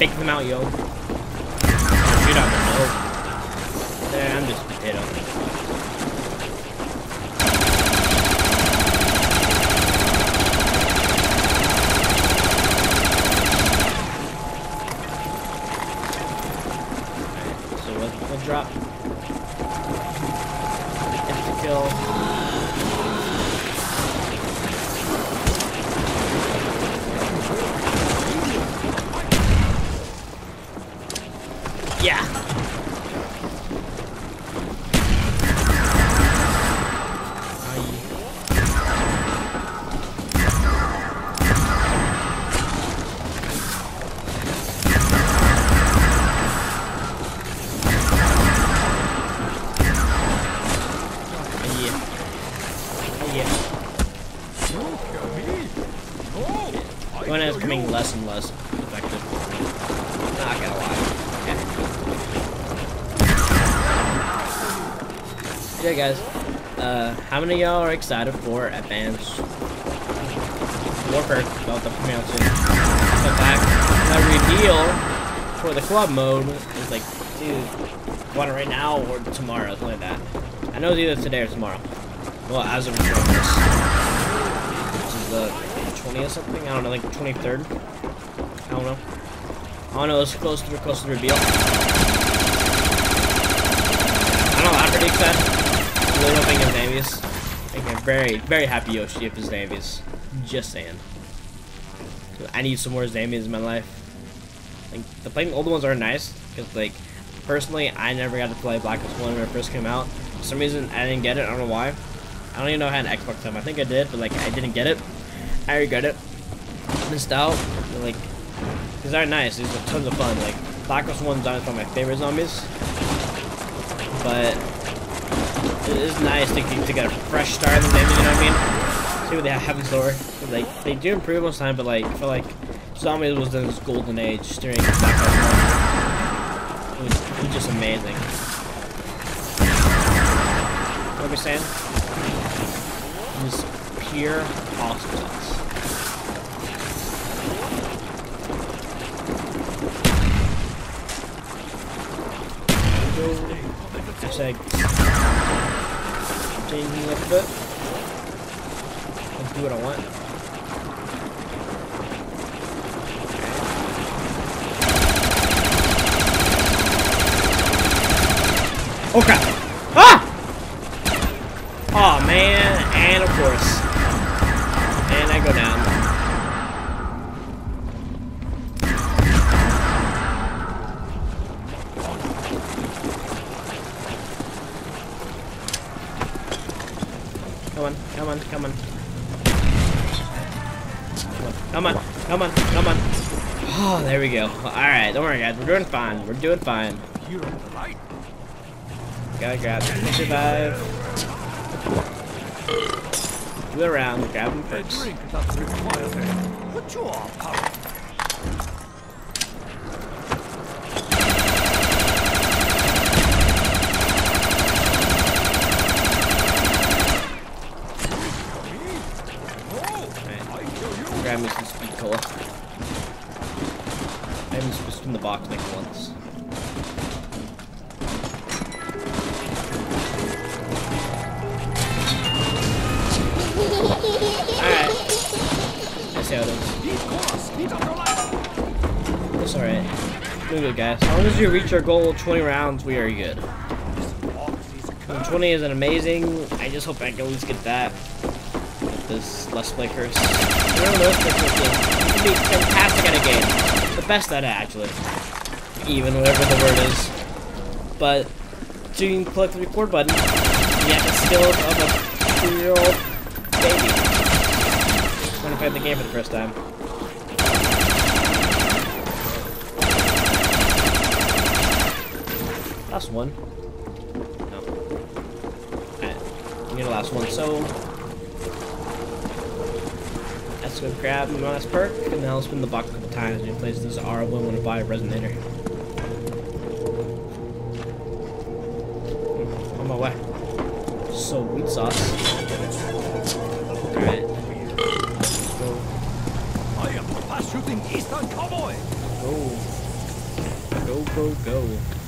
faking them out, yo. One is becoming less and less effective. Not gonna lie. Yeah, guys. Uh, how many of y'all are excited for Advanced Warfare? About the pronouncing. The fact the reveal for the club mode is like, dude, want it right now or tomorrow, something like that. I know it's either today or tomorrow. Well, as of recording this, this is the 20th something. I don't know, like 23rd. I don't know. I don't know. It's close to close to the reveal. I don't know. I'm pretty excited. Really hoping his name is. I'm very, very happy Yoshi if his name. Just saying. I need some more Zamias in my life. Like, the playing older ones are nice, because, like, personally, I never got to play Black Ops 1 when it first came out. For some reason, I didn't get it. I don't know why. I don't even know I had an Xbox time. I think I did, but, like, I didn't get it. I regret it. Missed out. Like, these are nice. These are tons of fun. Like, Black Ops 1 zombies are my favorite zombies. But, it is nice to, to get a fresh start in the game, you know what I mean? See what they have in store. Like, they do improve most time, but like, feel like Zombies was in its golden age during Black Ops 1. It was, it was just amazing. What we saying? It was pure awesomeness. Hashtag changing a little bit. I'll do what I want. Okay. Ah! We go. Alright, don't worry guys, we're doing fine. We're doing fine. You're. Gotta grab it. Survive. Do around, grab that's required. What you are, Doing good, guys. As long as you reach our goal of 20 rounds, we are good. And 20 is an amazing. I just hope I can at least get that. This Let's Play curse. Remember those curses? You can be fantastic at a game. The best at it, actually. Even whatever the word is. But, so you can click the record button. You have the skills of a two-year-old baby. When I played the game for the first time. Last one. No. Alright. You're the last one, so. Let's go grab my last perk, and then I'll spin the box a couple times and replace this R1 when I buy a resonator. On my way. So, wheat sauce. Alright. Go. I am the fast shooting Eastern cowboy. Go. Go, go, go.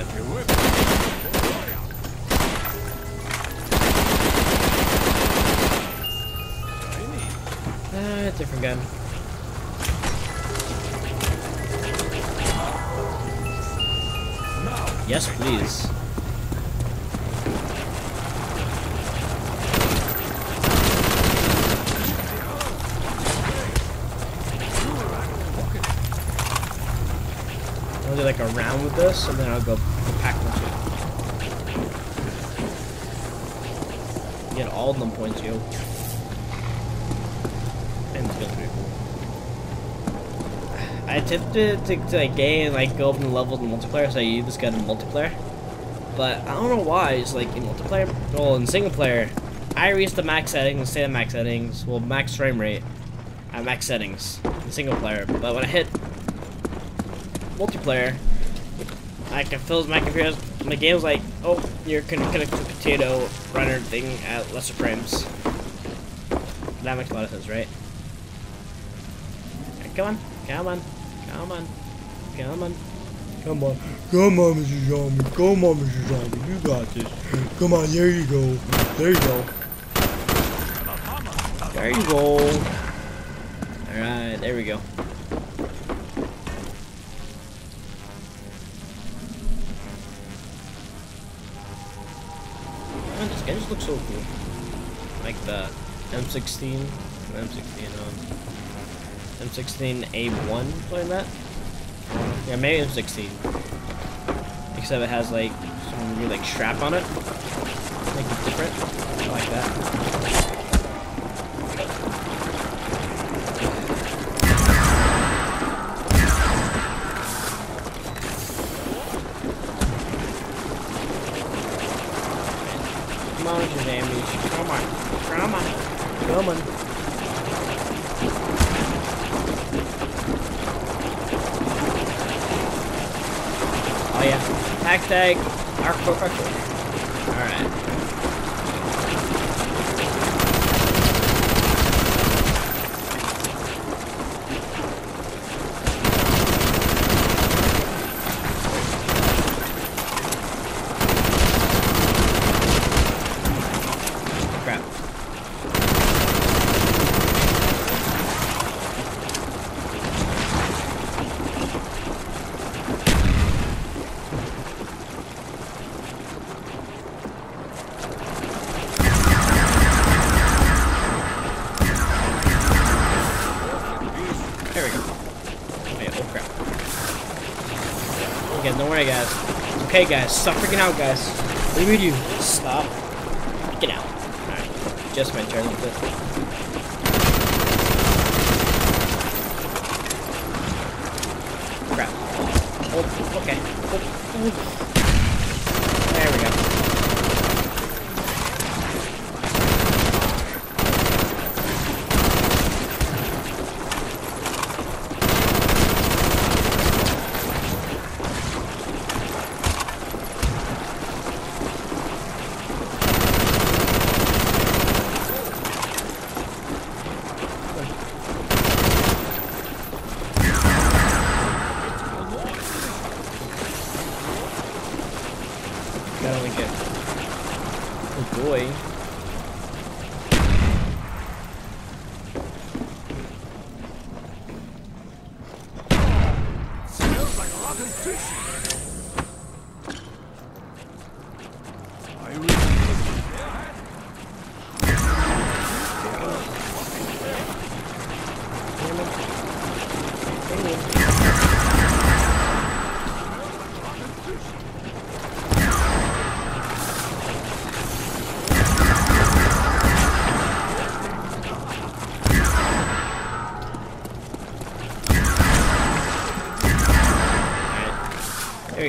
Good. Uh, different gun. Yes, please. Like a round with this, and then I'll go pack one too. Get all of them points, yo. And it's gonna be cool. I attempted to, to like gain like go up in the levels in multiplayer, so I use this gun in multiplayer. But I don't know why. It's like in multiplayer, well, in single player, I reached the max settings, stay at max settings, well, max frame rate at max settings in single player. But when I hit multiplayer, I can feel my computer, my game's like, oh, you're connected to the potato runner thing at lesser frames. That makes a lot of sense, right? Come on, come on, come on, come on. Come on. Come on, Mr. Zombie. Come on, Mr. Zombie. You got this. Come on, there you go. There you go. There you go. Alright, there we go. So cool. Like the M16, M16, um, M16A1, something like that. Yeah, maybe M16. Except it has like some weird like strap on it. Make it different. I like that. Come on with your damage. Come on. Come on. Come on. Oh yeah. Tag tag. Arc hook, arc hook. Alright. Crap. There we go. Oh, yeah, oh crap. Don't worry guys. Okay guys, stop freaking out guys. What do you mean you? Stop. Get out. Alright, just my turn. Crap. Oh, okay. Oh, oh. There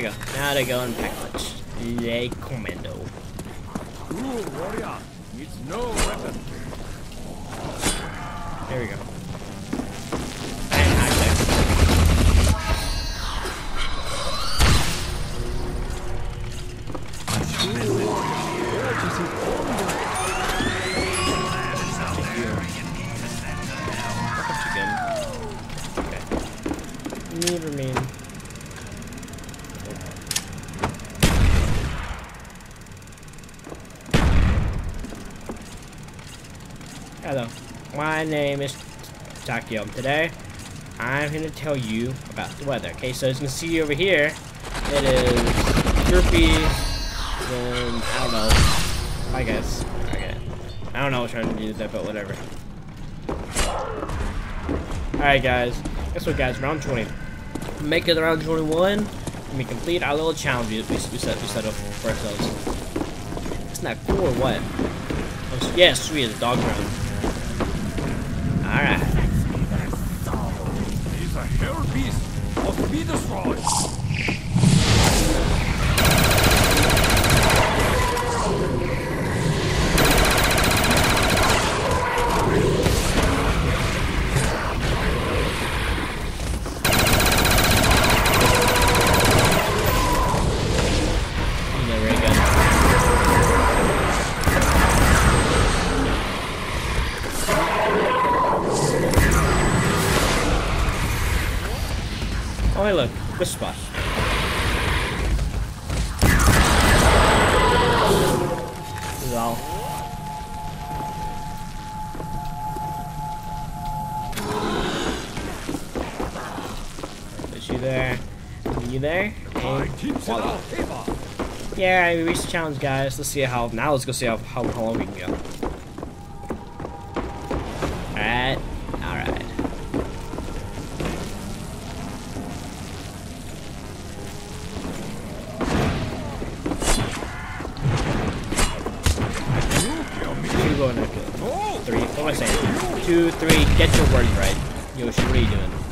we go. Now to go and pack warrior needs no weapon. There we go. My name is Takio. Today, I'm here to tell you about the weather. Okay, so as you can see over here, it is chirpy, then, I don't know, I guess. Okay. I don't know what trying to do that, but whatever. Alright guys, guess what guys, round 20. Make it around 21, and we complete our little challenge we, we, set, we set up for ourselves. Isn't that cool or what? Oh, yeah, sweet, the dog round. Alright. He's a hell beast. Must be destroyed. There. You there? Voila. Yeah, we reached the challenge, guys. Let's see how. Now let's go see how, how, how long we can go. Alright. Alright. Two going. Oh, Three. What am I saying? Two, three. Get your words right. Yoshi, what are you doing?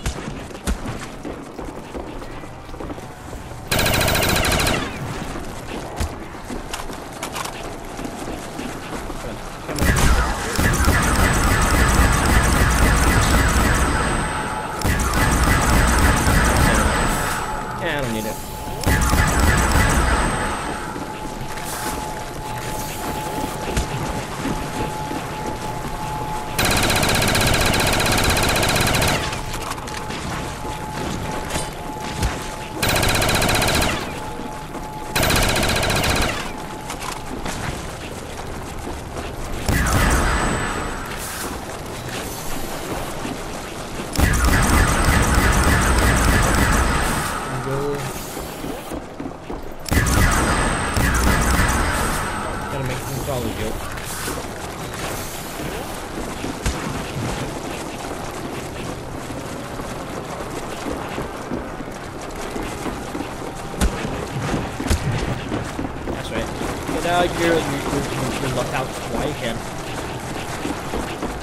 Right. Get out your, your, your, your lookouts while you can.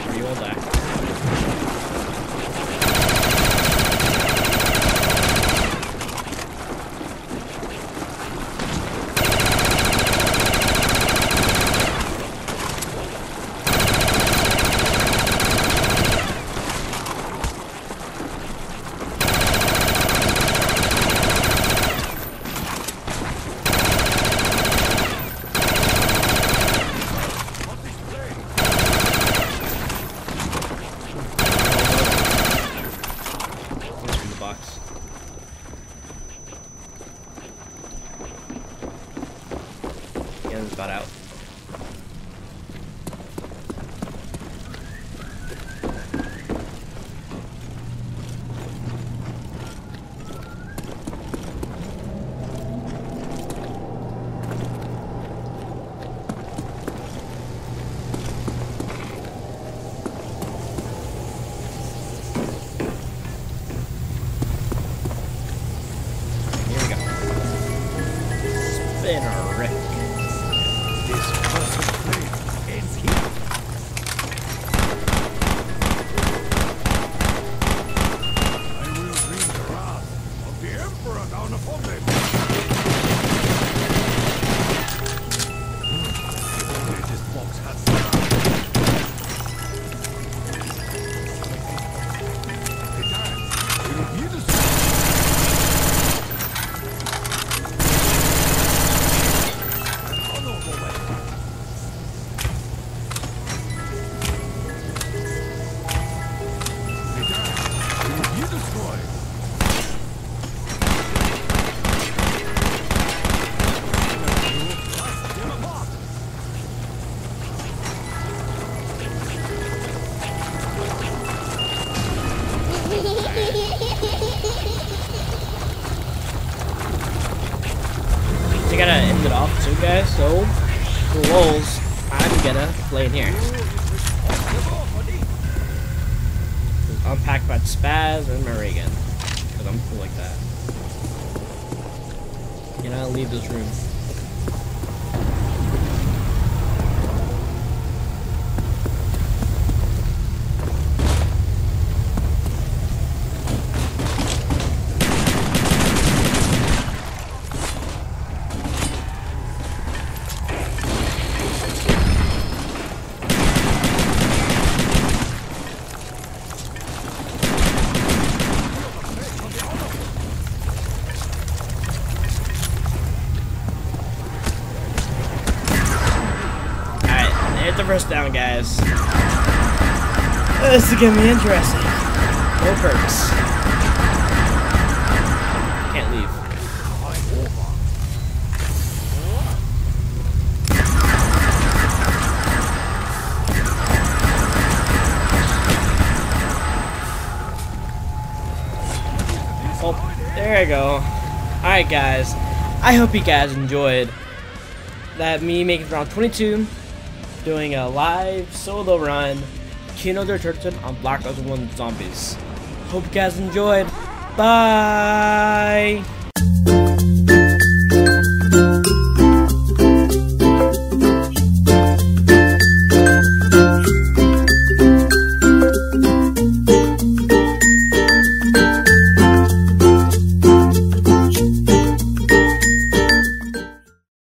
Or you will die. I'm gonna play in here. Unpack by Spaz and Marigan. Because I'm cool like that. You know, leave this room. Alright, hit the first down, guys. This is gonna be interesting. No perks. Can't leave. Oh, there I go. Alright, guys. I hope you guys enjoyed that me making round 22, doing a live solo run, Kino der Toten on Black Ops 1 Zombies. Hope you guys enjoyed. Bye!